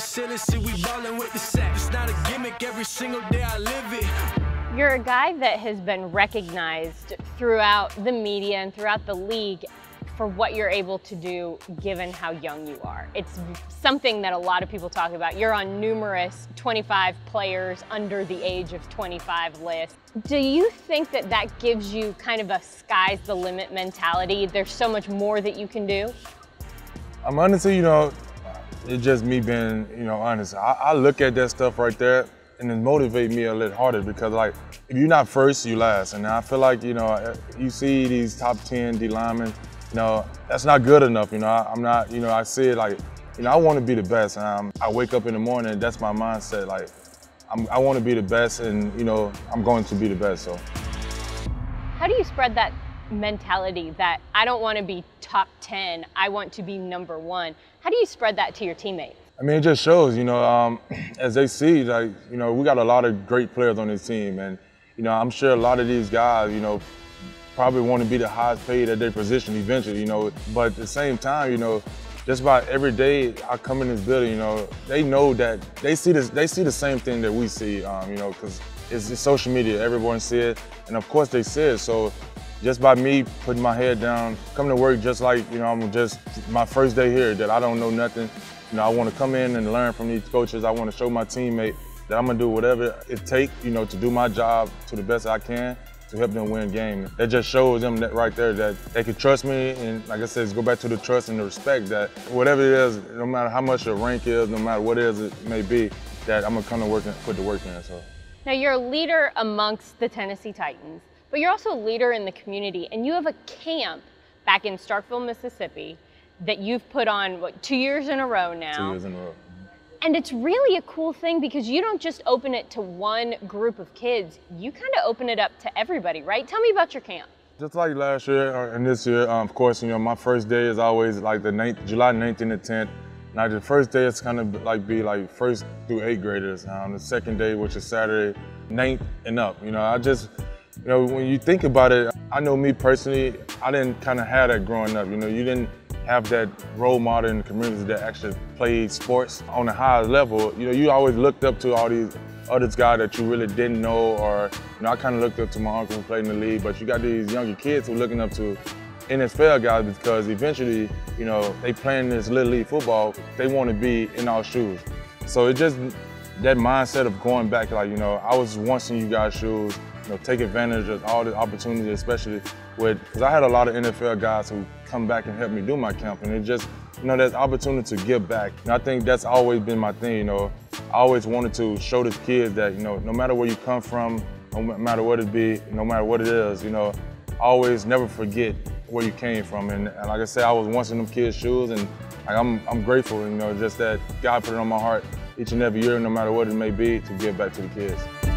the ceiling, see we ballin' with the sack. It's not a gimmick, every single day I live it. You're a guy that has been recognized throughout the media and throughout the league for what you're able to do given how young you are. It's something that a lot of people talk about. You're on numerous 25 players under the age of 25 lists. Do you think that that gives you kind of a sky's the limit mentality? There's so much more that you can do? I'm honestly, you know, it's just me being, you know, honest. I, I look at that stuff right there and it motivate me a little harder because like if you're not first, you last. And I feel like, you know, eh, you see these top 10 D linemen, you know, that's not good enough. You know, I, am not, you know, I see it like, you know, I want to be the best. And I'm, I wake up in the morning, that's my mindset. Like, I'm, I want to be the best, and you know, I'm going to be the best. So, how do you spread that mentality that I don't want to be top 10, I want to be number one? How do you spread that to your teammates? I mean, it just shows, you know, um, as they see, like, you know, we got a lot of great players on this team, and you know, I'm sure a lot of these guys, you know, probably want to be the highest paid at their position eventually, you know. But at the same time, you know, just about every day I come in this building, you know, they know that they see this, they see the same thing that we see, um, you know, because it's, it's, social media, everyone see it, and of course they see it. So just by me putting my head down, coming to work just like, you know, I'm just my first day here, that I don't know nothing. You know, I want to come in and learn from these coaches. I want to show my teammate that I'm gonna do whatever it takes, you know, to do my job to the best I can to help them win games. That just shows them that right there that they can trust me and like I said, it's go back to the trust and the respect that whatever it is, no matter how much your rank is, no matter what it is it may be, that I'm gonna come to work and put the work in. So. Now you're a leader amongst the Tennessee Titans, but you're also a leader in the community and you have a camp back in Starkville, Mississippi that you've put on what, two years in a row now. Two years in a row. And it's really a cool thing because you don't just open it to one group of kids, you kind of open it up to everybody, right? Tell me about your camp. Just like last year uh, and this year, um, of course, you know, my first day is always like the 9th, July 19th and 10th. Now the first day it's kind of like be like first through eighth graders. Um, the second day, which is Saturday, 9th and up. You know, I just, you know, when you think about it, I know me personally, I didn't kind of have that growing up. You know, you didn't have that role model in the community that actually played sports on a high level. You know, you always looked up to all these other guys that you really didn't know, or you know, I kind of looked up to my uncle who played in the league. But you got these younger kids who are looking up to NFL guys because eventually, you know, they playing this little league football. They want to be in our shoes. So it just that mindset of going back, like you know, I was once in you guys' shoes. Know, take advantage of all the opportunities, especially with because I had a lot of NFL guys who come back and help me do my camp, and it just you know there's opportunity to give back. And I think that's always been my thing. You know, I always wanted to show the kids that you know no matter where you come from, no matter what it be, no matter what it is, you know, always never forget where you came from. And, and like I said, I was once in them kids' shoes, and like, I'm I'm grateful. You know, just that God put it on my heart each and every year, no matter what it may be, to give back to the kids.